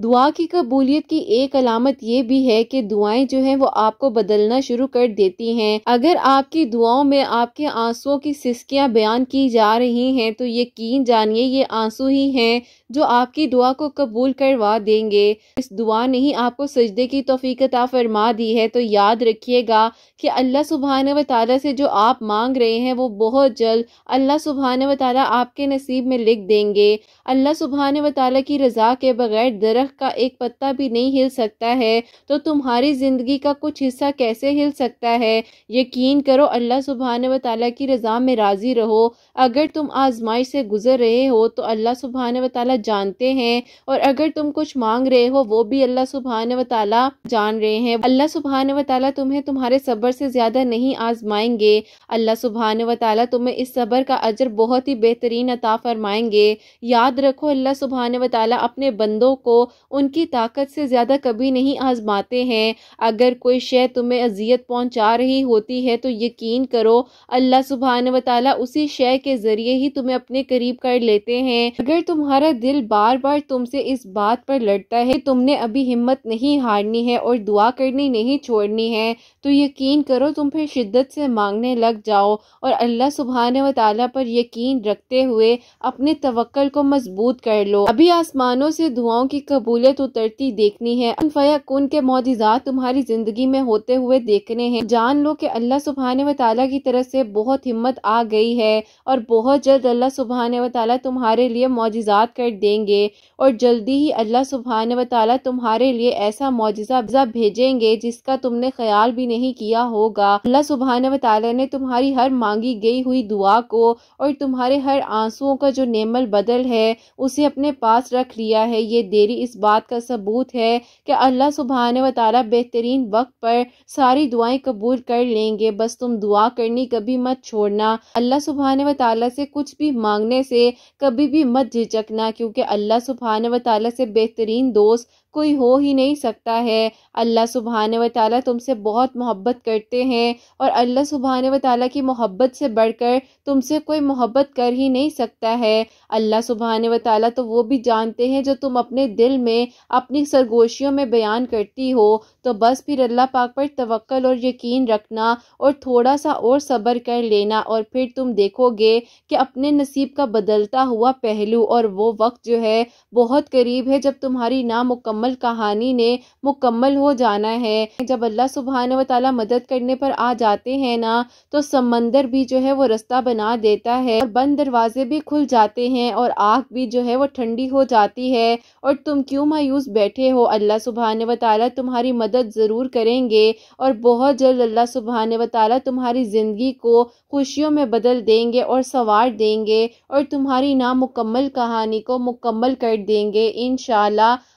दुआ की कबूलियत की एक अलामत ये भी है कि दुआएँ जो हैं वो आपको बदलना शुरू कर देती हैं। अगर आपकी दुआओं में आपके आंसुओं की सिस्कियाँ बयान की जा रही हैं तो यकीन जानिए ये आँसू ही हैं जो आपकी दुआ को कबूल करवा देंगे। इस दुआ ने ही आपको सजदे की तोफ़ीकता फरमा दी है। तो याद रखिएगा कि अल्लाह सुबहान व ताली से जो आप मांग रहे हैं, वो बहुत जल्द अल्लाह सुबहान व ताली आपके नसीब में लिख देंगे। अल्लाह सुबहान व ताली की रज़ा के बगैर दरख्त का एक पत्ता भी नहीं हिल सकता है तो तुम्हारी ज़िंदगी का कुछ हिस्सा कैसे हिल सकता है? यकीन करो, अल्लाह सुबहान व ताली की रज़ा में राज़ी रहो। अगर तुम आजमाइश से गुजर रहे हो तो अल्लाह सुबहान व ताली जानते हैं, और अगर तुम कुछ मांग रहे हो, वो भी अल्लाह सुबहान व ताली जान रहे हैं। अल्लाह सुबहान व ताली तुम्हें तुम्हारे सब्र से ज़्यादा नहीं आजमाएँगे। अल्लाह सुबहान व ताली तुम्हें इस सब्र का अजर बहुत ही बेहतरीन अता फरमाएँगे। याद रखो, अल्लाह सुबहान व ताली अपने बंदों को उनकी ताकत से ज़्यादा कभी नहीं आजमाते हैं। अगर कोई शय तुम्हें अजियत पहुँचा रही होती है तो यकीन करो, अल्लाह सुबहान व ताली उसी शय के ज़रिए ही तुम्हें अपने करीब कर लेते हैं। अगर तुम्हारा दिल बार बार तुमसे इस बात पर लड़ता है, तुमने अभी हिम्मत नहीं हारनी है और दुआ करनी नहीं छोड़नी है तो यकीन करो तुम फिर शिद्दत से मांगने लग जाओ और अल्लाह सुबहान व ताली पर यकीन रखते हुए अपने तवक्ल को मज़बूत कर लो। अभी आसमानों से दुआओं की कबूलियत उतरती देखनी है। फयाकुन के मोजात तुम्हारी ज़िंदगी में होते हुए देखने हैं। जान लो कि अल्लाह सुबहान व ताली की तरफ़ से बहुत हिम्मत आ गई है और बहुत जल्द अल्लाह सुबहान व ताली तुम्हारे लिए मोजात कर देंगे और जल्दी ही अल्लाह सुबहान व ताली तुम्हारे लिए ऐसा मुआजा भेजेंगे जिसका तुमने ख्याल भी नहीं किया होगा। अल्लाह सुबहान व ताली ने तुम्हारी हर मांगी गई हुई दुआ को और तुम्हारे हर आंसुओं का जो नेमल बदल है, उसे अपने पास रख लिया है। ये देरी इस बात का सबूत है कि अल्लाह सुबहान व ताली बेहतरीन वक्त पर सारी दुआएँ कबूल कर लेंगे। बस तुम दुआ करनी कभी मत छोड़ना। अल्लाह सुबहान व ताली से कुछ भी मांगने से कभी भी मत झिझकना, क्योंकि अल्लाह सुबहान व ताली से बेहतरीन दोस्त कोई हो ही नहीं सकता है। अल्लाह सुबहान व ताली तुमसे बहुत मोहब्बत करते हैं और अल्लाह सुबहान व ताली की मोहब्बत से बढ़कर तुमसे कोई मोहब्बत कर ही नहीं सकता है। अल्लाह सुबहान व ताली तो वो भी जानते हैं जो तुम अपने दिल में, अपनी सरगोशियों में बयान करती हो। तो बस फिर अल्लाह पाक पर तवक्ल और यकीन रखना और थोड़ा सा और सब्र कर लेना और फिर तुम देखोगे कि अपने नसीब का बदलता हुआ पहलू और वो वक्त जो है बहुत करीब है जब तुम्हारी नामुकम्मल मुकम्मल कहानी ने मुकम्मल हो जाना है। जब अल्लाह सुबहान व ताली मदद करने पर आ जाते हैं ना तो समंदर भी जो है वो रास्ता बना देता है और बंद दरवाजे भी खुल जाते हैं और आग भी जो है वो ठंडी हो जाती है। और तुम क्यों मायूस बैठे हो? अल्लाह सुबहान व ताली तुम्हारी मदद ज़रूर करेंगे और बहुत जल्द अल्लाह सुबहान व ताली तुम्हारी ज़िंदगी को खुशियों में बदल देंगे और सवार देंगे और तुम्हारी नामुकम्मल कहानी को मुकम्मल कर देंगे। इन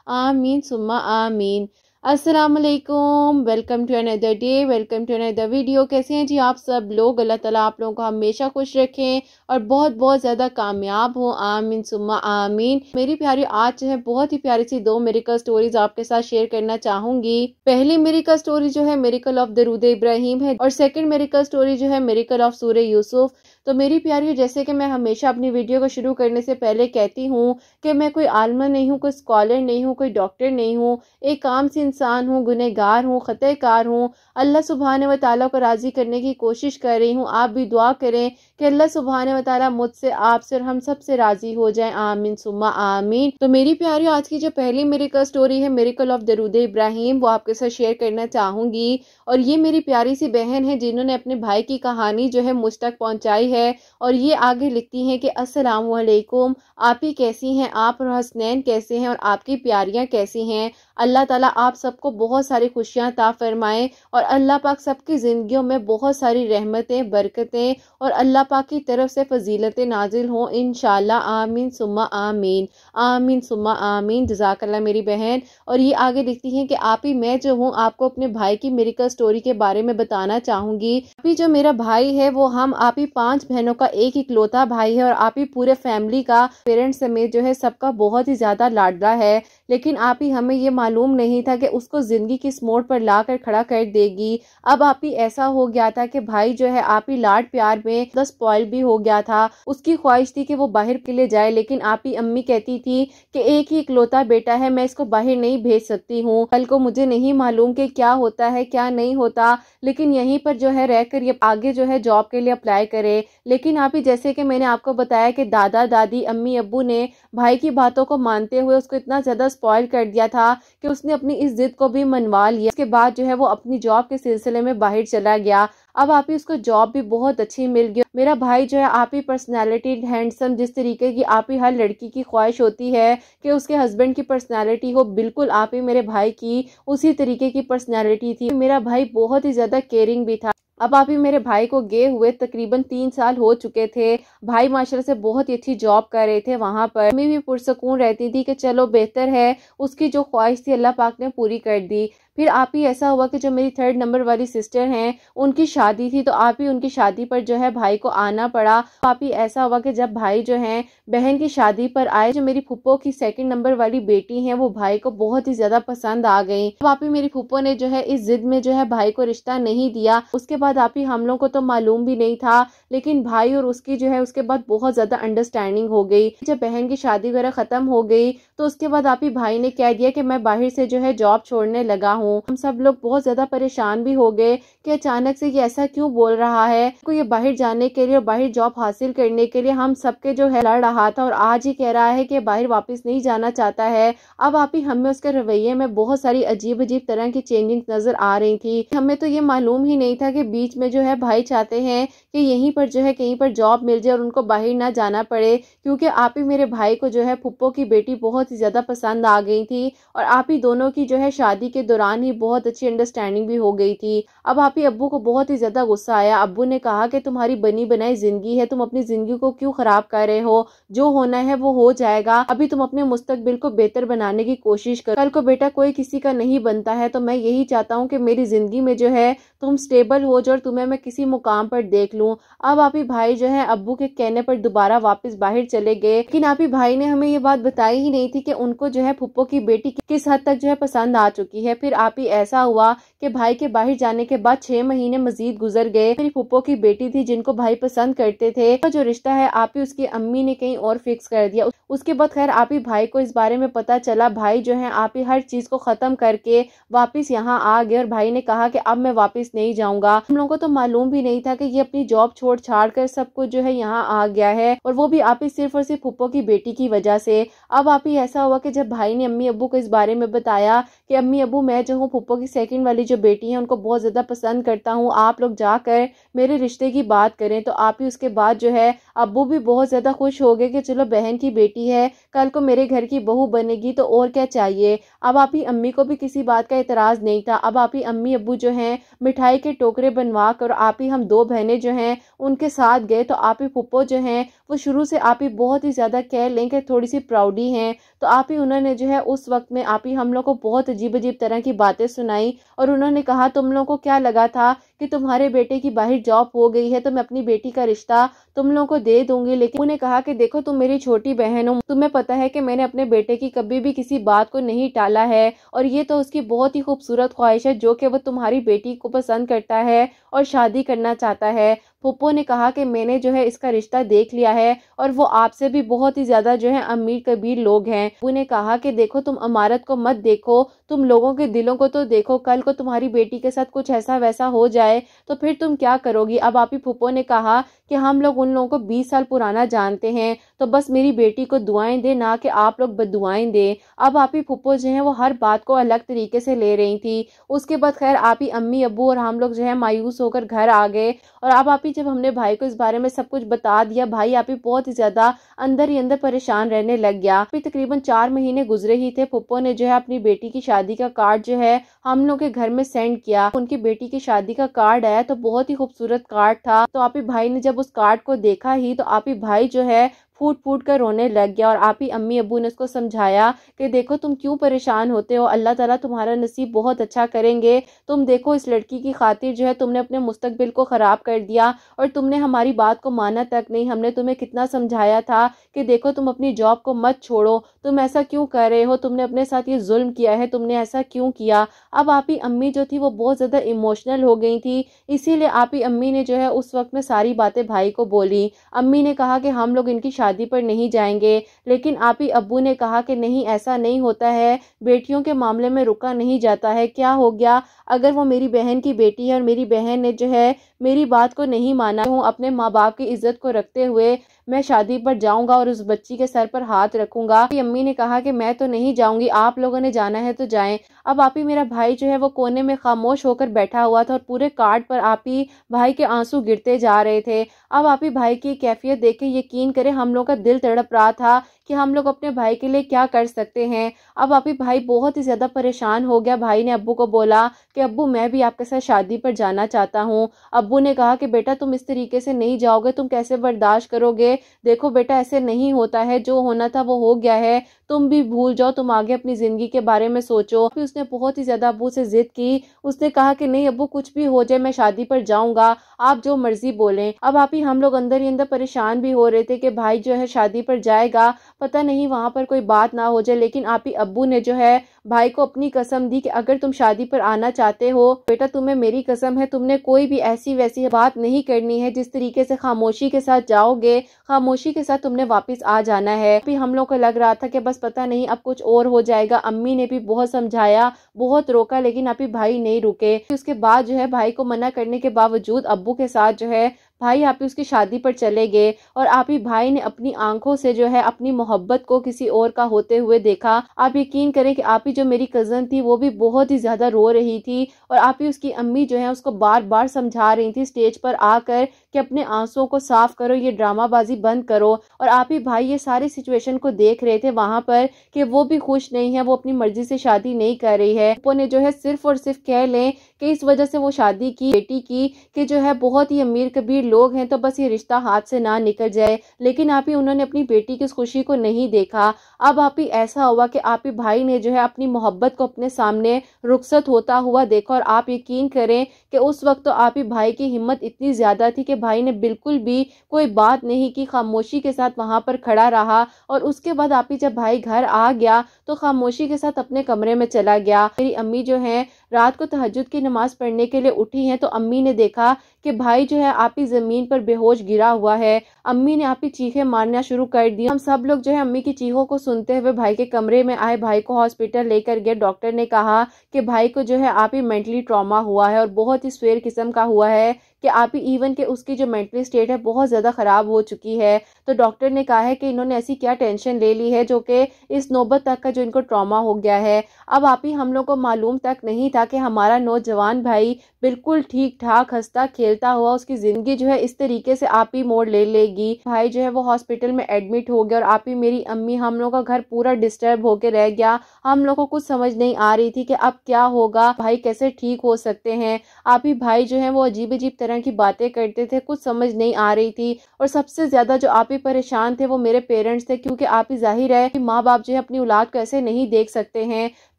आमीन सुम्मा आमीन अस्सलाम वालेकुम welcome to another day welcome to another video कैसे हैं जी आप सब लोग? अल्लाह ताला आप लोगों को हमेशा खुश रखें और बहुत बहुत ज़्यादा कामयाब हो। आमीन सुम्मा आमीन मेरी प्यारी आज जो है बहुत ही प्यारी सी दो मेरिकल स्टोरीज आपके साथ शेयर करना चाहूँगी। पहली मेरिकल स्टोरी जो है मेरिकल ऑफ़ दरूद इब्राहिम है और सेकेंड मेरिकल स्टोरी जो है मेरिकल ऑफ़ सूर्य यूसुफ तो मेरी प्यारी, जैसे कि मैं हमेशा अपनी वीडियो को शुरू करने से पहले कहती हूँ कि मैं कोई आलमा नहीं हूँ, कोई स्कॉलर नहीं हूँ, कोई डॉक्टर नहीं हूँ। एक आम सी इंसान हूँ, गुनहगार हूँ ख़तःकार हूँ। अल्लाह सुबहान व ताली को राज़ी करने की कोशिश कर रही हूँ। आप भी दुआ करें कि अल्लाह सुबहान व ताली मुझसे, आपसे और हम सबसे राज़ी हो जाए। आमीन, सुम्मा आमीन। तो मेरी प्यारी, आज की जो पहली मेरिकल स्टोरी है मेरिकल ऑफ़ दरूद इब्राहिम वो आपके साथ शेयर करना चाहूँगी। और ये मेरी प्यारी सी बहन है, जिन्होंने अपने भाई की कहानी जो है मुझ तक पहुँचाई है। और ये आगे लिखती हैं कि, अस्सलाम वालेकुम आप ही कैसी हैं? आप और हसनैन कैसे हैं? और आपकी प्यारियाँ कैसी हैं? अल्लाह ताला आप सबको बहुत सारी खुशियाँ ता फरमाएँ। और अल्लाह पाक सबकी ज़िंदगियों में बहुत सारी रहमतें, बरकतें और अल्लाह पाक की तरफ़ से फजीलतें नाजिल हों इन आमीन, सुम्मा, आमीन। आमीन, सुम्मा, आमीन। जजाकल्ला मेरी बहन। और ये आगे लिखती हैं कि आप ही, मैं जो हूँ, आपको अपने भाई की मेरिकल स्टोरी के बारे में बताना चाहूँगी। अभी जो मेरा भाई है, वो हम, आप ही पाँच बहनों का एक इकलौता भाई है और आप ही पूरे फैमिली का पेरेंट्स समेत जो है, सबका बहुत ही ज़्यादा लाडला है। लेकिन आप ही हमें ये मालूम नहीं था कि उसको ज़िंदगी किस मोड़ पर ला कर खड़ा कर देगी। अब आप ही ऐसा हो गया था कि भाई जो है, आप ही लाड प्यार में दस पॉइल भी हो गया था। उसकी ख्वाहिश थी कि वो बाहर के लिए जाए, लेकिन आप ही अम्मी कहती थी कि एक ही इकलौता बेटा है, मैं इसको बाहर नहीं भेज सकती हूँ। कल को मुझे नहीं मालूम कि क्या होता है, क्या नहीं होता, लेकिन यहीं पर जो है रहकर ये आगे जो है जॉब के लिए अप्लाई करे। लेकिन आप ही जैसे कि मैंने आपको बताया कि दादा, दादी, अम्मी अबू ने भाई की बातों को मानते हुए उसको इतना ज़्यादा स्पॉइल कर दिया था कि उसने अपनी इस जिद को भी मनवा लिया। उसके बाद जो है वो अपनी जॉब के सिलसिले में बाहर चला गया। अब आप ही उसको जॉब भी बहुत अच्छी मिल गई। मेरा भाई जो है, आप ही पर्सनैलिटी हैंडसम जिस तरीके की आप ही हर लड़की की ख्वाहिश होती है कि उसके हस्बैंड की पर्सनैलिटी हो, बिल्कुल आप ही मेरे भाई की उसी तरीके की पर्सनैलिटी थी। मेरा भाई बहुत ही ज़्यादा केयरिंग भी था। अब आप ही मेरे भाई को गए हुए तकरीबन तीन साल हो चुके थे। भाई माशा से बहुत ही अच्छी जॉब कर रहे थे वहाँ पर। मम्मी भी पुरसकून रहती थी कि चलो बेहतर है। उसकी जो ख्वाहिश थी, अल्लाह पाक ने पूरी कर दी। फिर आप ही ऐसा हुआ कि जो मेरी थर्ड नंबर वाली सिस्टर हैं, उनकी शादी थी तो आप ही उनकी शादी पर जो है भाई को आना पड़ा। आप ही ऐसा हुआ कि जब भाई जो है, बहन की शादी पर आए, जो मेरी फुप्पो की सेकंड नंबर वाली बेटी है, वो भाई को बहुत ही ज़्यादा पसंद आ गई। अब आप ही मेरी फुप्पो ने जो है इस जिद में जो है भाई को रिश्ता नहीं दिया। उसके बाद आप ही हम लोग को तो मालूम भी नहीं था, लेकिन भाई और उसकी जो है, उसके बाद बहुत ज़्यादा अंडरस्टैंडिंग हो गई। जब बहन की शादी वगैरह खत्म हो गई तो उसके बाद आप ही भाई ने कह दिया कि मैं बाहर से जो है जॉब छोड़ने लगा हूँ। हूँ। हम सब लोग बहुत ज़्यादा परेशान भी हो गए कि अचानक से ये ऐसा क्यों बोल रहा है? को ये बाहर जाने के लिए और बाहर जॉब हासिल करने के लिए हम सबके जो है लड़ रहा था और आज ही कह रहा है कि बाहर वापस नहीं जाना चाहता है। अब आप ही हमें उसके रवैये में बहुत सारी अजीब अजीब तरह की चेंजिंग नज़र आ रही थी। हमें तो ये मालूम ही नहीं था कि बीच में जो है भाई चाहते हैं कि यहीं पर जो है कहीं पर जॉब मिल जाए और उनको बाहर ना जाना पड़े, क्योंकि आप ही मेरे भाई को जो है पुप्पो की बेटी बहुत ही ज़्यादा पसंद आ गई थी और आप ही दोनों की जो है शादी के दौरान ही बहुत अच्छी अंडरस्टैंडिंग भी हो गई थी। अब आप ही अब्बू को बहुत ही ज़्यादा गुस्सा आया। अब्बू ने कहा कि तुम्हारी बनी बनाई ज़िंदगी है, तुम अपनी ज़िंदगी को क्यों ख़राब कर रहे हो? जो होना है वो हो जाएगा। अभी तुम अपने मुस्तकबिल को बेहतर बनाने की कोशिश करो। कल को बेटा कोई किसी का नहीं बनता है तो मैं यही चाहता हूँ कि मेरी ज़िंदगी में जो है, तुम स्टेबल हो जाओ और तुम्हें मैं किसी मुकाम पर देख लूँ। अब आप ही भाई जो है, अब्बू के कहने पर दोबारा वापस बाहर चले गए। लेकिन आप भाई ने हमें ये बात बताई ही नहीं थी कि उनको जो है, फुप्पो की बेटी किस हद तक जो है, पसंद आ चुकी है। फिर आप ही ऐसा हुआ कि भाई के बाहर जाने के बाद छह महीने मजीद गुजर गए। मेरी फुप्पो की बेटी थी जिनको भाई पसंद करते थे। जो रिश्ता है, आप ही उसकी अम्मी ने कहीं और फिक्स कर दिया। उसके बाद खैर, आप ही भाई को इस बारे में पता चला। भाई जो है, आप ही हर चीज़ को खत्म करके वापिस यहाँ आ गए। और भाई ने कहा कि अब मैं वापिस नहीं जाऊँगा। हम लोगों को तो मालूम भी नहीं था कि ये अपनी जॉब छोड़ छाड़ कर सब कुछ जो है यहाँ आ गया है। और वो भी आप ही सिर्फ़ और सिर्फ़ फुप्पो की बेटी की वजह से। अब आप ही ऐसा हुआ कि जब भाई ने अम्मी अबू को इस बारे में बताया कि, अम्मी अबू, मैं जो हूँ फुप्पो की सेकंड वाली जो बेटी है, उनको बहुत ज़्यादा पसंद करता हूँ, आप लोग जाकर मेरे रिश्ते की बात करें तो आप ही उसके बाद जो है अबू भी बहुत ज़्यादा खुश हो गए कि चलो बहन की बेटी है, कल को मेरे घर की बहू बनेगी तो और क्या चाहिए? अब आप ही अम्मी को भी किसी बात का इतराज़ नहीं था। अब आप ही अम्मी अबू जो हैं, मिठाई के टोकरे बनवा कर आप ही हम दो बहनें जो हैं, उनके साथ गए तो आप ही पुप्पो जो हैं, वो शुरू से आप ही बहुत ही ज़्यादा कह लें कि थोड़ी सी प्राउडी हैं। तो आप ही उन्होंने जो है उस वक्त में आप ही हम लोग को बहुत अजीब अजीब तरह की बातें सुनाई और उन्होंने कहा, तुम लोगों को क्या लगा था कि तुम्हारे बेटे की बाहर जॉब हो गई है तो मैं अपनी बेटी का रिश्ता तुम लोगों को दे दूँगी। लेकिन उन्हें कहा कि देखो, तुम मेरी छोटी बहन हो, तुम्हें पता है कि मैंने अपने बेटे की कभी भी किसी बात को नहीं टाला है, और ये तो उसकी बहुत ही खूबसूरत ख्वाहिश है, जो कि वो तुम्हारी बेटी को पसंद करता है और शादी करना चाहता है। पुप्पो ने कहा कि मैंने जो है इसका रिश्ता देख लिया है और वो आपसे भी बहुत ही ज़्यादा जो है अमीर कबीर लोग हैं। ने कहा कि देखो, तुम अमारत को मत देखो, तुम लोगों के दिलों को तो देखो, कल को तुम्हारी बेटी के साथ कुछ ऐसा वैसा हो जाए तो फिर तुम क्या करोगी? अब आप ही फुप्पो ने कहा कि हम लोग उन लोगों को बीस साल पुराना जानते हैं तो बस मेरी बेटी को दुआएँ दे, ना कि आप लोग बदुआएँ दे। अब आप ही फुप्पो जो है वो हर बात को अलग तरीके से ले रही थी। उसके बाद खैर आप ही अम्मी, अबू और हम लोग जो है मायूस होकर घर आ गए और अब आप ही जब हमने भाई को इस बारे में सब कुछ बता दिया, भाई आप ही बहुत ही ज़्यादा अंदर ही अंदर परेशान रहने लग गया। फिर तकरीबन चार महीने गुजरे ही थे पुप्पो ने जो है अपनी बेटी की शादी का कार्ड जो है हम लोग के घर में सेंड किया। उनकी बेटी की शादी का कार्ड आया तो बहुत ही खूबसूरत कार्ड था। तो आप ही भाई ने जब उस कार्ड को देखा ही तो आप ही भाई जो है फूट फूट कर रोने लग गया और आप ही अम्मी अबू ने उसको समझाया कि देखो तुम क्यों परेशान होते हो, अल्लाह ताला तुम्हारा नसीब बहुत अच्छा करेंगे। तुम देखो इस लड़की की खातिर जो है तुमने अपने मुस्तकबिल को ख़राब कर दिया और तुमने हमारी बात को माना तक नहीं। हमने तुम्हें कितना समझाया था कि देखो तुम अपनी जॉब को मत छोड़ो, तुम ऐसा क्यों कर रहे हो? तुमने अपने साथ ये जुल्म किया है, तुमने ऐसा क्यों किया? अब आप ही अम्मी जो थी वो बहुत ज़्यादा इमोशनल हो गई थी, इसीलिए आप ही अम्मी ने जो है उस वक्त में सारी बातें भाई को बोली। अम्मी ने कहा कि हम लोग इनकी पर नहीं जाएँगे। लेकिन आप ही अब्बू ने कहा कि नहीं, ऐसा नहीं होता है। बेटियों के मामले में रुका नहीं जाता है। क्या हो गया? अगर वो मेरी बहन की बेटी है और मेरी बहन ने जो है मेरी बात को नहीं माना हूँ अपने माँ बाप की इज़्ज़त को रखते हुए मैं शादी पर जाऊँगा और उस बच्ची के सर पर हाथ रखूँगा। अम्मी ने कहा कि मैं तो नहीं जाऊँगी, आप लोगों ने जाना है तो जाएँ। अब आप ही मेरा भाई जो है वो कोने में खामोश होकर बैठा हुआ था और पूरे कार्ड पर आप ही भाई के आँसू गिरते जा रहे थे। अब आप ही भाई की कैफियत देख के यकीन करें, हम लोग का दिल तड़प रहा था। कि हम लोग अपने भाई के लिए क्या कर सकते हैं। अब आप ही भाई बहुत ही ज़्यादा परेशान हो गया। भाई ने अब्बू को बोला कि, अब्बू, मैं भी आपके साथ शादी पर जाना चाहता हूँ। अब्बू ने कहा कि, बेटा, तुम इस तरीके से नहीं जाओगे। तुम कैसे बर्दाश्त करोगे? देखो, बेटा, ऐसे नहीं होता है। जो होना था वो हो गया है। तुम भी भूल जाओ। तुम आगे अपनी ज़िंदगी के बारे में सोचो। फिर उसने बहुत ही ज़्यादा अबू से ज़िद की। उसने कहा कि, नहीं अबू कुछ भी हो जाए, मैं शादी पर जाऊँगा। आप जो मर्ज़ी बोलें। अब आप ही हम लोग अंदर ही अंदर परेशान भी हो रहे थे कि भाई जो है शादी पर जाएगा। पता नहीं वहाँ पर कोई बात ना हो जाए, लेकिन आप ही अब्बू ने जो है भाई को अपनी कसम दी कि अगर तुम शादी पर आना चाहते हो, बेटा तुम्हें मेरी कसम है, तुमने कोई भी ऐसी वैसी बात नहीं करनी है जिस तरीके से खामोशी के साथ जाओगे, खामोशी के साथ तुमने वापस आ जाना है। अभी हम लोग को लग रहा था कि बस पता नहीं अब कुछ और हो जाएगा। अम्मी ने भी बहुत समझाया, बहुत रोका, लेकिन अभी भाई नहीं रुके। उसके बाद जो है भाई को मना करने के बावजूद अबू के साथ जो है भाई, आप ही उसकी शादी पर चले गए और आप ही भाई ने अपनी आँखों से जो है अपनी मोहब्बत को किसी और का होते हुए देखा। आप यकीन करें कि आप ही जो मेरी कज़न थी, वो भी बहुत ही ज़्यादा रो रही थी और आप ही उसकी अम्मी जो है उसको बार बार समझा रही थी स्टेज पर आकर कि अपने आंसुओं को साफ़ करो, ये ड्रामाबाजी बंद करो। और आप ही भाई ये सारी सिचुएशन को देख रहे थे वहाँ पर कि वो भी खुश नहीं है, वो अपनी मर्ज़ी से शादी नहीं कर रही है। ने जो है सिर्फ़ और सिर्फ़ कह लें कि इस वजह से वो शादी की, बेटी की, कि जो है बहुत ही अमीर कबीर लोग हैं तो बस ये रिश्ता हाथ से ना निकल जाए। लेकिन आप ही, उन्होंने अपनी बेटी की खुशी को नहीं देखा। अब आप ही ऐसा हुआ कि आप ही भाई ने जो है अपनी मोहब्बत को अपने सामने रुखसत होता हुआ देखा और आप यकीन करें कि उस वक्त तो आप ही भाई की हिम्मत इतनी ज़्यादा थी कि भाई ने बिल्कुल भी कोई बात नहीं की। खामोशी के साथ वहाँ पर खड़ा रहा और उसके बाद आप ही जब भाई घर आ गया तो खामोशी के साथ अपने कमरे में चला गया। मेरी अम्मी जो है रात को तहजद की नमाज़ पढ़ने के लिए उठी हैं तो अम्मी ने देखा कि भाई जो है, आप ही ज़मीन पर बेहोश गिरा हुआ है। अम्मी ने आप ही चीखें मारना शुरू कर दी हम सब लोग जो है, अम्मी की चीखों को सुनते हुए भाई के कमरे में आए। भाई को हॉस्पिटल लेकर गए। डॉक्टर ने कहा कि भाई को जो है, आप ही मेंटली ट्रॉमा हुआ है और बहुत ही स्वेर किस्म का हुआ है कि आप ही इवन के उसकी जो मेंटली स्टेट है, बहुत ज़्यादा ख़राब हो चुकी है। तो डॉक्टर ने कहा है कि इन्होंने ऐसी क्या टेंशन ले ली है जो कि इस नौबत तक का जो इनको ट्रॉमा हो गया है। अब आप ही हम लोग को मालूम तक नहीं था कि हमारा नौजवान भाई बिल्कुल ठीक ठाक हंसता खेलता हुआ उसकी ज़िंदगी जो है इस तरीके से आप ही मोड़ ले लेगी। भाई जो है वो हॉस्पिटल में एडमिट हो गया और आप ही मेरी अम्मी, हम लोग का घर पूरा डिस्टर्ब होकर रह गया। हम लोग को कुछ समझ नहीं आ रही थी कि अब क्या होगा। भाई कैसे ठीक हो सकते हैं? आप ही भाई जो है वो अजीब अजीब तरह की बातें करते थे, कुछ समझ नहीं आ रही थी। और सबसे ज़्यादा जो आप ही परेशान थे वो मेरे पेरेंट्स थे, क्योंकि आप ही ज़ाहिर है कि माँ बाप जो है अपनी औलाद को ऐसे नहीं देख सकते हैं।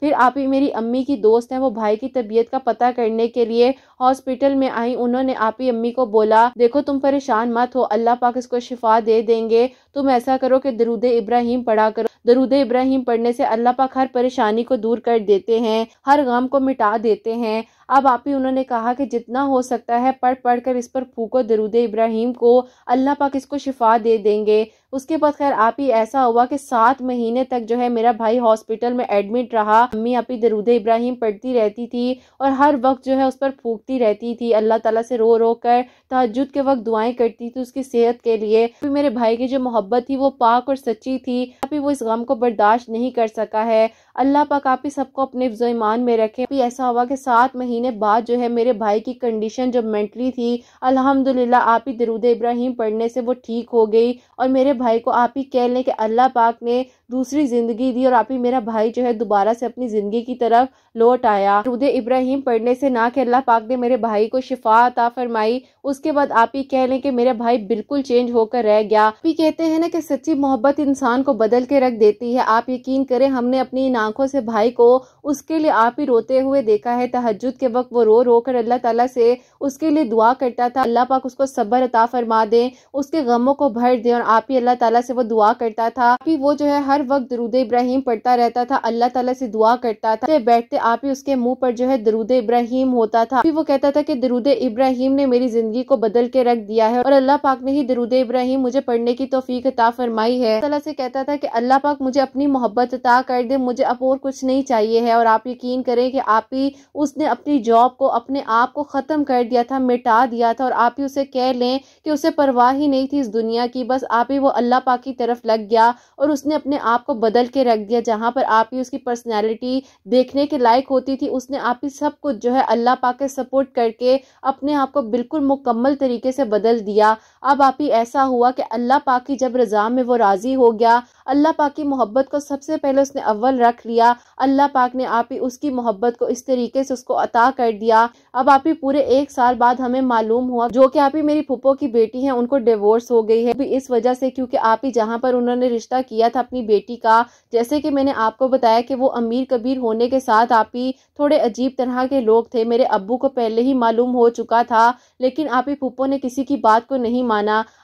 फिर आप ही मेरी अम्मी की दोस्त हैं, वो भाई की तबीयत का पता करने के लिए हॉस्पिटल में आई। उन्होंने आप ही अम्मी को बोला, देखो, तुम परेशान मत हो, अल्लाह पाक इसको शिफा दे देंगे। तुम ऐसा करो कि दरुद इब्राहिम पढ़ा करो। दरुद इब्राहिम पढ़ने से अल्लाह पाक हर परेशानी को दूर कर देते हैं, हर गम को मिटा देते हैं। अब आप ही उन्होंने कहा कि जितना हो सकता है पढ़ पढ़ कर इस पर फूको दरुद इब्राहिम को, अल्लाह पाक इसको शिफा दे देंगे। उसके बाद खैर आप ही, ऐसा हुआ कि सात महीने तक जो है मेरा भाई हॉस्पिटल में एडमिट रहा। अम्मी आप ही दरुद इब्राहिम पढ़ती रहती थी और हर वक्त जो है उस पर फूकती रहती थी। अल्लाह ताला से रो रो कर तहजद के वक्त दुआएँ करती थी उसकी सेहत के लिए। फिर मेरे भाई की जो मोहब्बत थी वो पाक और सच्ची थी। अभी वो इस गम को बर्दाश्त नहीं कर सका है। अल्लाह पाक आप ही सबको अपने ईमान में रखे। अभी ऐसा हुआ कि सात महीने बाद जो है मेरे भाई की कंडीशन जब मेंटली थी, अल्हम्दुलिल्लाह आप ही दरुद इब्राहिम पढ़ने से वो ठीक हो गई और मेरे भाई को आप ही कह लें कि अल्लाह पाक ने दूसरी ज़िंदगी दी और आप ही मेरा भाई जो है दोबारा से अपनी ज़िंदगी की तरफ़ लौट आया। रुद इब्राहिम पढ़ने से ना कि अल्लाह पाक ने मेरे भाई को शिफा अता फरमाई। उसके बाद आप ही कह लें कि मेरा भाई बिल्कुल चेंज होकर रह गया। ही कहते हैं ना कि सच्ची मोहब्बत इंसान को बदल के रख देती है। आप यकीन करें, हमने अपनी इन आँखों से भाई को उसके लिए आप ही रोते हुए देखा है। तहजद के वक्त वो रो रो कर अल्लाह ताला से उसके लिए दुआ करता था। अल्लाह पाक उसको सब्र अता फरमा दे, उसके गमों को भर दे और आप ही अल्लाह ताला से वो दुआ करता था। आप ही वो जो है वक्त दरूद इब्राहिम पढ़ता रहता था, अल्लाह ताला से दुआ करता था। बैठते आप ही उसके मुँह पर जो है दरूद इब्राहिम होता था। फिर वो कहता था कि दरूद इब्राहिम ने मेरी ज़िंदगी को बदल के रख दिया है और अल्लाह पाक ने ही दरूद इब्राहिम मुझे पढ़ने की तोफीक अता फरमाई है। अल्लाह से कहता था कि अल्लाह पाक मुझे अपनी मोहब्बत अता कर दे, मुझे अब और कुछ नहीं चाहिए है और आप यकीन करें कि आप ही उसने अपनी जॉब को, अपने आप को ख़त्म कर दिया था, मिटा दिया था और आप ही उसे कह लें कि उसे परवाह ही नहीं थी इस दुनिया की। बस आप ही वो अल्लाह पाक की तरफ़ लग गया और उसने अपने आप को बदल के रख दिया, जहाँ पर आपकी उसकी पर्सनैलिटी देखने के लायक होती थी, उसने आप ही सब कुछ जो है अल्लाह पाक के सपोर्ट करके अपने आप को बिल्कुल मुकम्मल तरीके से बदल दिया। अब आप ही ऐसा हुआ कि अल्लाह पाक की जब रजा में वो राज़ी हो गया, अल्लाह पाक की मोहब्बत को सबसे पहले उसने अव्वल रख लिया, अल्लाह पाक ने आप ही उसकी मोहब्बत को इस तरीके से उसको अता कर दिया। अब आप ही पूरे एक साल बाद हमें मालूम हुआ, जो कि आप ही मेरी फुप्पो की बेटी है, उनको डिवोर्स हो गई है। इस वजह से क्योंकि आप ही जहाँ पर उन्होंने रिश्ता किया था अपनी बेटी का, जैसे कि मैंने आपको बताया कि वो अमीर कबीर होने के साथ आप ही थोड़े अजीब तरह के लोग थे। मेरे अब्बू को पहले ही मालूम हो चुका था, लेकिन आप ही फुप्पो ने किसी की बात को नहीं माना।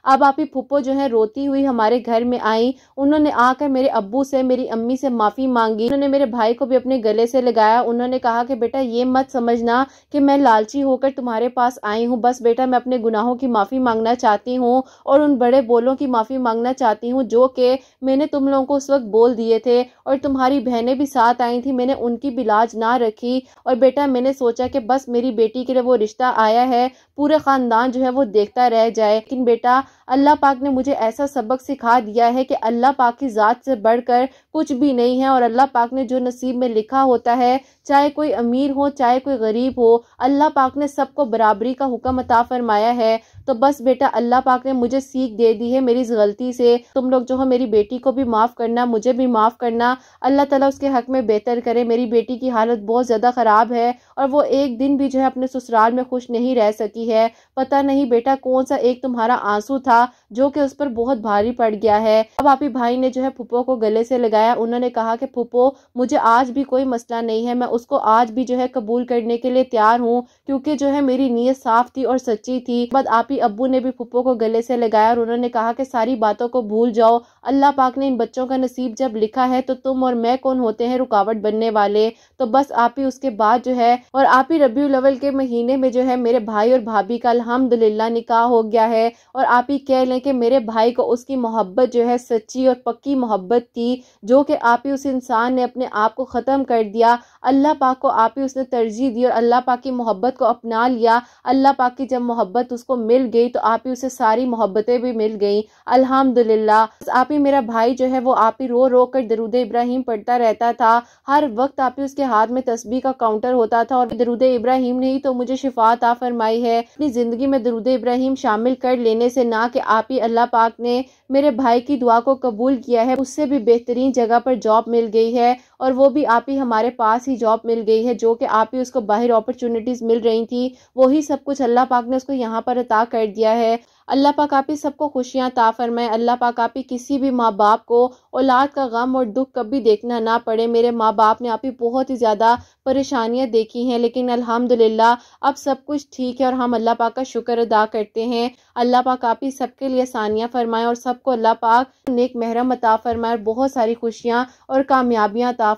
अब आप ही फुप्पो जो है, रोती हुई हमारे घर में आई। उन्होंने आकर मेरे अब्बू से, मेरी अम्मी से माफ़ी मांगी। उन्होंने मेरे भाई को भी अपने गले से लगाया। उन्होंने कहा कि, बेटा, ये मत समझना कि मैं लालची होकर तुम्हारे पास आई हूँ। बस बेटा, मैं अपने गुनाहों की माफ़ी मांगना चाहती हूँ और उन बड़े बोलों की माफ़ी मांगना चाहती हूँ जो कि मैंने तुम लोगों को उस वक्त बोल दिए थे और तुम्हारी बहनें भी साथ आई थी। मैंने उनकी भी लाज ना रखी और बेटा, मैंने सोचा कि बस मेरी बेटी के लिए वो रिश्ता आया है। पूरे ख़ानदान जो है वो देखता रह जाए। लेकिन बेटा, अल्लाह पाक ने मुझे ऐसा सबक सिखा दिया है कि अल्लाह पाक की ज़ात से बढ़कर कुछ भी नहीं है और अल्लाह पाक ने जो नसीब में लिखा होता है, चाहे कोई अमीर हो, चाहे कोई गरीब हो, अल्लाह पाक ने सबको बराबरी का हुक्म अता फरमाया है। तो बस बेटा, अल्लाह पाक ने मुझे सीख दे दी है मेरी इस गलती से। तुम लोग जो हो मेरी बेटी को भी माफ़ करना, मुझे भी माफ़ करना। अल्लाह ताला उसके हक में बेहतर करे। मेरी बेटी की हालत बहुत ज़्यादा ख़राब है और वो एक दिन भी जो है अपने ससुराल में खुश नहीं रह सकी है। पता नहीं बेटा कौन सा एक तुम्हारा आँसू था। जो कि उस पर बहुत भारी पड़ गया है। अब आप भाई ने जो है फुप्पो को गले से लगाया। उन्होंने कहा कि फुप्पो मुझे आज भी कोई मसला नहीं है। मैं उसको आज भी जो है कबूल करने के लिए तैयार हूँ, क्योंकि जो है मेरी नीयत साफ़ थी और सच्ची थी। बाद आप अब्बू ने भी फुप्पो को गले से लगाया और उन्होंने कहा कि, सारी बातों को भूल जाओ। अल्लाह पाक ने इन बच्चों का नसीब जब लिखा है तो तुम और मैं कौन होते हैं रुकावट बनने वाले? तो बस आप ही उसके बाद जो है और आप ही रबी लवल के महीने में जो है मेरे भाई और भाभी का अलहमदुल्ला निकाह हो गया है और आप ही कह लें कि मेरे भाई को उसकी मोहब्बत जो है सच्ची और पक्की मोहब्बत थी, जो कि आप ही उस इंसान ने अपने आप को ख़त्म कर दिया। अल्लाह पाक को आप ही उसने तरजीह दी और अल्लाह पाक की मोहब्बत को अपना लिया। अल्लाह पाक की जब मोहब्बत उसको मिल गई तो आप ही उसे सारी मोहब्बतें भी मिल गई। अल्हम्दुलिल्लाह। आप ही मेरा भाई जो है वो आप ही रो रो कर दरूद इब्राहिम पढ़ता रहता था। हर वक्त आप ही उसके हाथ में तस्बी का काउंटर होता था और दरूद इब्राहिम ने ही तो मुझे शिफात आ फरमाई है। अपनी ज़िंदगी में दरूद इब्राहिम शामिल कर लेने से ना कि आप ही अल्लाह पाक ने मेरे भाई की दुआ को कबूल किया है, उससे भी बेहतरीन जगह पर जॉब मिल गई है और वो भी आप ही हमारे पास ही जॉब मिल गई है, जो कि आप ही उसको बाहर अपॉर्चुनिटीज़ मिल रही थी वही सब कुछ अल्लाह पाक ने उसको यहाँ पर अता कर दिया है। अल्लाह पाक आप ही सबको खुशियाँ ता फरमाए। अल्लाह पाक आप ही किसी भी माँ बाप को औलाद का गम और दुख कभी देखना ना पड़े। मेरे माँ बाप ने आप ही बहुत ही ज़्यादा परेशानियाँ देखी हैं, लेकिन अल्हम्दुलिल्लाह अब सब कुछ ठीक है और हम अल्लाह पाक का शुक्र अदा करते हैं। अल्लाह पाक आप ही सबके लिए आसानियाँ फरमाएँ और सबको अल्लाह पाक नेक महरम अता फरमाए और बहुत सारी खुशियाँ और कामयाबियाँ अता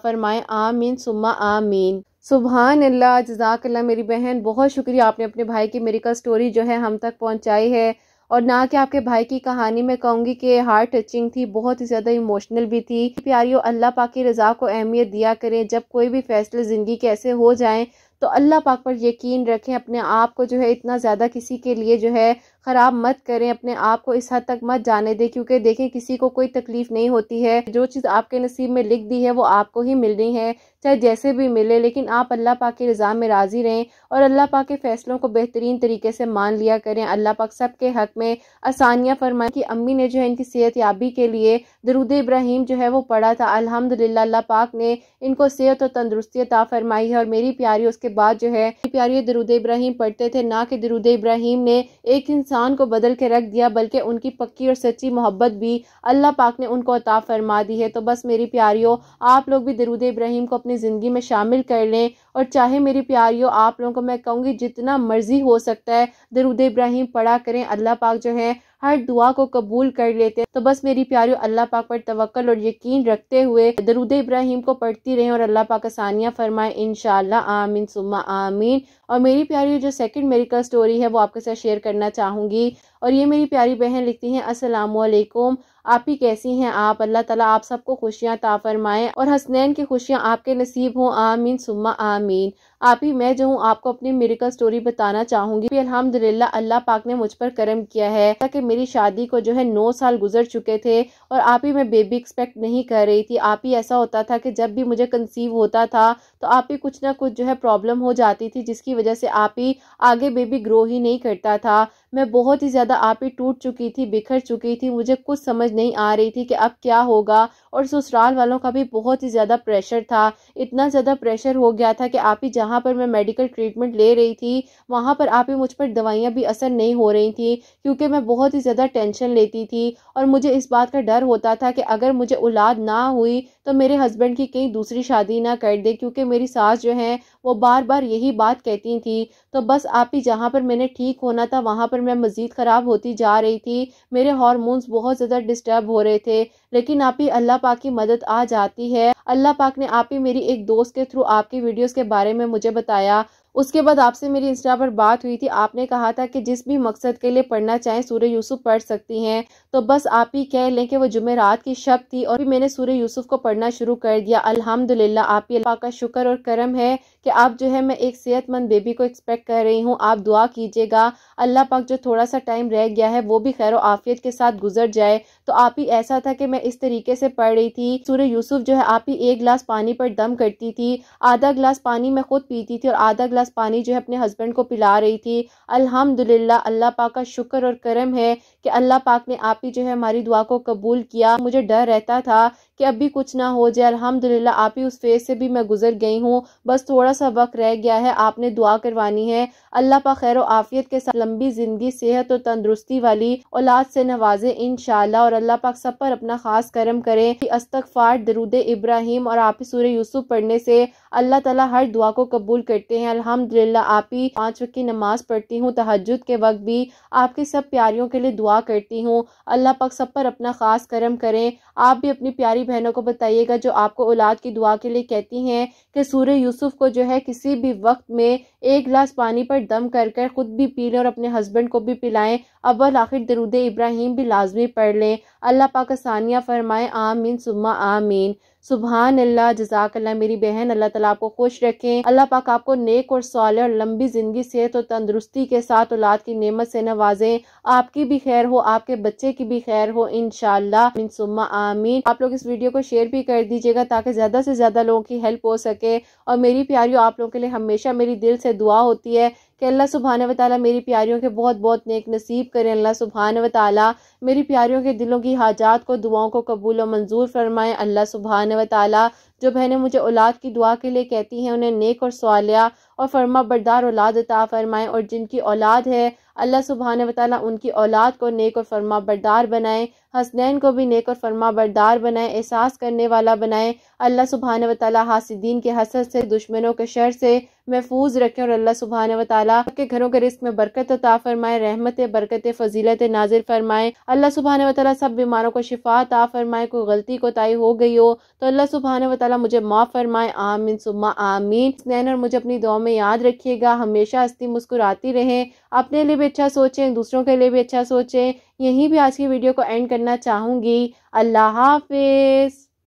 आमीन, सुम्मा आमीन। सुबहान अल्लाह जजाकल्ला मेरी बहन, बहुत शुक्रिया आपने अपने भाई की मेरी का स्टोरी जो है हम तक पहुँचाई है। और ना कि आपके भाई की कहानी मैं कहूँगी कि हार्ट टचिंग थी, बहुत ही ज़्यादा इमोशनल भी थी। प्यारियों, अल्लाह पाक की रज़ा को अहमियत दिया करें। जब कोई भी फैसले ज़िंदगी के ऐसे हो जाएँ तो अल्लाह पाक पर यकीन रखें, अपने आप को जो है इतना ज़्यादा किसी के लिए जो है ख़राब मत करें, अपने आप को इस हद तक मत जाने दें, क्योंकि देखें किसी को कोई तकलीफ़ नहीं होती है। जो चीज़ आपके नसीब में लिख दी है, वो आपको ही मिलनी है, चाहे जैसे भी मिले, लेकिन आप अल्लाह पाक के निज़ाम में राज़ी रहें और अल्लाह पाक के फ़ैसलों को बेहतरीन तरीके से मान लिया करें। अल्लाह पाक सब के हक़ में आसानियाँ फरमाएँ कि अम्मी ने जो है इनकी सेहत याबी के लिए दरुद इब्राहिम जो है वो पढ़ा था। अल्हम्दुलिल्लाह, अल्लाह पाक ने इनको सेहत और तंदरुस्ती अता फरमाई है और मेरी प्यारी, उसके बाद जो है प्यारी दरुद इब्राहिम पढ़ते थे, ना कि दरुद इब्राहिम ने एक इंसान इंसान को बदल के रख दिया, बल्कि उनकी पक्की और सच्ची मोहब्बत भी अल्लाह पाक ने उनको अता फरमा दी है। तो बस मेरी प्यारियों, आप लोग भी दरुद इब्राहिम को अपनी ज़िंदगी में शामिल कर लें और चाहे मेरी प्यारियों, आप लोगों को मैं कहूँगी, जितना मर्ज़ी हो सकता है, दरुद इब्राहिम पढ़ा करें। अल्लाह पाक जो है हर दुआ को कबूल कर लेते हैं। तो बस मेरी प्यारी अल्लाह पाक पर तवक्ल और यकीन रखते हुए दरुद इब्राहिम को पढ़ती रहें और अल्लाह पाक आसानियाँ फरमाए। इन शाह आमीन, सुम्मा, आमीन। और मेरी प्यारी, जो सेकेंड मेरिकल स्टोरी है, वो आपके साथ शेयर करना चाहूँगी। और ये मेरी प्यारी बहन लिखती हैं असलकुम आप ही कैसी हैं? आप अल्लाह ताला आप सबको खुशियाँ ता फरमाएँ और हसनैन की खुशियाँ आपके नसीब हों। आमीन, सुम्मा आमीन। आप ही, मैं जो हूँ, आपको अपनी मेरिकल स्टोरी बताना चाहूँगी। अल्हम्दुलिल्लाह अल्लाह पाक ने मुझ पर करम किया है, ताकि मेरी शादी को जो है नौ साल गुजर चुके थे और आप ही मैं बेबी एक्सपेक्ट नहीं कर रही थी। आप ही ऐसा होता था कि जब भी मुझे कंसीव होता था तो आप ही कुछ ना कुछ जो है प्रॉब्लम हो जाती थी, जिसकी वजह से आप ही आगे बेबी ग्रो ही नहीं करता था। मैं बहुत ही ज़्यादा आप ही टूट चुकी थी, बिखर चुकी थी, मुझे कुछ समझ नहीं आ रही थी कि अब क्या होगा। और ससुराल वालों का भी बहुत ही ज़्यादा प्रेशर था। इतना ज़्यादा प्रेशर हो गया था कि आप ही जहाँ पर मैं मेडिकल ट्रीटमेंट ले रही थी, वहाँ पर आप ही मुझ पर दवाइयाँ भी असर नहीं हो रही थी, क्योंकि मैं बहुत ही ज़्यादा टेंशन लेती थी। और मुझे इस बात का डर होता था कि अगर मुझे औलाद ना हुई तो मेरे हस्बैंड की कहीं दूसरी शादी ना कर दे, क्योंकि मेरी सास जो है, वो बार बार यही बात कहती थी तो बस आप ही जहाँ पर मैंने ठीक होना था, वहाँ पर मैं मज़ीद ख़राब होती जा रही थी। मेरे हार्मोन्स बहुत ज़्यादा डिस्टर्ब हो रहे थे, लेकिन आप ही अल्लाह पाक की मदद आ जाती है। अल्लाह पाक ने आप ही मेरी एक दोस्त के थ्रू आपकी वीडियोस के बारे में मुझे बताया। उसके बाद आपसे मेरी इंस्टा पर बात हुई थी। आपने कहा था कि जिस भी मकसद के लिए पढ़ना चाहें सूर्य यूसुफ पढ़ सकती हैं। तो बस आप ही कह लें कि वो जुमेरात की शब थी और भी मैंने सूर्य यूसुफ को पढ़ना शुरू कर दिया। अल्हम्दुलिल्लाह, आप ही अल्लाह का शुक्र और करम है कि आप जो है, मैं एक सेहतमंद बेबी को एक्सपेक्ट कर रही हूँ। आप दुआ कीजिएगा। अल्लाह पाक जो थोड़ा सा टाइम रह गया है, वो भी खैर आफियत के साथ गुजर जाए। तो आप ही ऐसा था कि मैं इस तरीके से पढ़ रही थी। सूर्य यूसुफ जो है, आप ही एक गिलास पानी पर दम करती थी। आधा गिलास पानी मैं खुद पीती थी और आधा गिलास पानी जो है, अपने हस्बैंड को पिला रही थी। अल्हम्दुलिल्लाह, अल्लाह पाक का शुक्र और करम है कि अल्लाह पाक ने आप ही जो है हमारी दुआ को कबूल किया। मुझे डर रहता था कि अभी कुछ ना हो जाए। अल्हम्दुलिल्लाह, आप ही उस फ़ेज़ से भी मैं गुजर गई हूँ। बस थोड़ा सा वक्त रह गया है, आपने दुआ करवानी है। अल्लाह पा खैर आफियत के साथ लंबी ज़िंदगी, सेहत और तंदरुस्ती वाली औलाद से नवाजे इन शाह और अल्लाह पाक सब पर अपना खास करम करे कि अस्तगफार, दरुद इब्राहिम और आप सूर्य यूसुफ पढ़ने से अल्लाह ताला हर दुआ को कबूल करते हैं। अल्हम्दुलिल्लाह, आप ही पाँच वक्त की नमाज़ पढ़ती हूँ तहजद के वक्त भी आपकी सब प्यारियों के लिए दुआ करती हूँ। अल्लाह पाक सब पर अपना खास करम करें। आप भी अपनी प्यारी बहनों को बताइएगा जो आपको औलाद की दुआ के लिए कहती हैं कि सूर्य यूसुफ को जो है किसी भी वक्त में एक गिलास पानी पर दम कर कर खुद भी पी लें और अपने हस्बैंड को भी पिलाएँ। अव्वल आखिर दरुद इब्राहिम भी लाजमी पढ़ लें। अल्लाह पाकिस्तानिया फरमाए, आमीन, सुम्मा आमीन। सुबहान अल्लाह जजाकल्ला मेरी बहन, अल्लाह तला आपको खुश रखें। अल्लाह पाक आपको नेक और साल और लंबी ज़िंदगी, सेहत और तंदरुस्ती के साथ औलाद की नेमत से नवाजें। आपकी भी खैर हो, आपके बच्चे की भी खैर हो इन सुम्मा, आमीन। आप लोग इस वीडियो को शेयर भी कर दीजिएगा ताकि ज़्यादा से ज़्यादा लोगों की हेल्प हो सके। और मेरी प्यारियों, आप लोगों के लिए हमेशा मेरी दिल से दुआ होती है कि अल्लाह सुबहान वाली मेरी प्यारियों के बहुत बहुत नेक नसीब करें। अल्लाह सुबहान वाली मेरी प्यारियों के दिलों की हाजात को, दुआओं को कबूल और मंजूर फरमाएँ। अल्लाह सुबहान वाली जो बहनें मुझे औलाद की दुआ के लिए कहती हैं, उन्हें नेक और सवालिया और फरमा बरदार औलाद अता फरमाएँ और जिनकी औलाद है, अल्लाह सुबहान वाली उनकी औलाद को नेक और फरमा बरदार बनाएँ। हसनैन को भी नेक और फरमा बरदार बनाए, एहसास करने वाला बनाए। अल्लाह सुबहान वाली हासिदीन के हसद से, दुश्मनों के शर से महफूज रखें और अल्लाह सुबहान वाली के घरों के रिस्क में बरकत अता फरमाए, रहमत, बरकत, फजीलत नाजिर फरमाए। अल्लाह सुबहान वाली सब बीमारों को शिफा अता फरमाए, कोई गलती को ताई हो गई हो तो अल्लाह सुबहान वाली मुझे माफ़ फरमाए। आमीन, सुम्मा आमीन। स्नैन और मुझे अपनी दुआ में याद रखिएगा, हमेशा हस्ती मुस्कुराती रहें। अपने लिए भी अच्छा सोचें, दूसरों के लिए भी अच्छा सोचें। यहीं भी आज की वीडियो को एंड करना चाहूँगी। अल्लाह हाफिज़।